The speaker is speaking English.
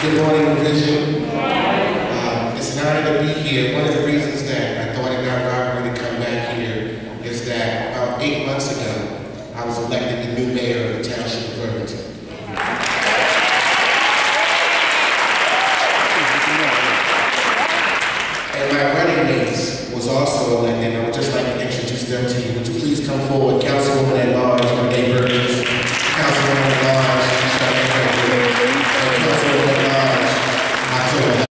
Good morning, Vision. Uh, it's an honor to be here. One of the reasons that I thought it not robbery to come back here is that about eight months ago, I was elected the new mayor of the township of Irvington. And my running mates was also elected. I would just like to introduce them to you. Would you please come forward, Councilwoman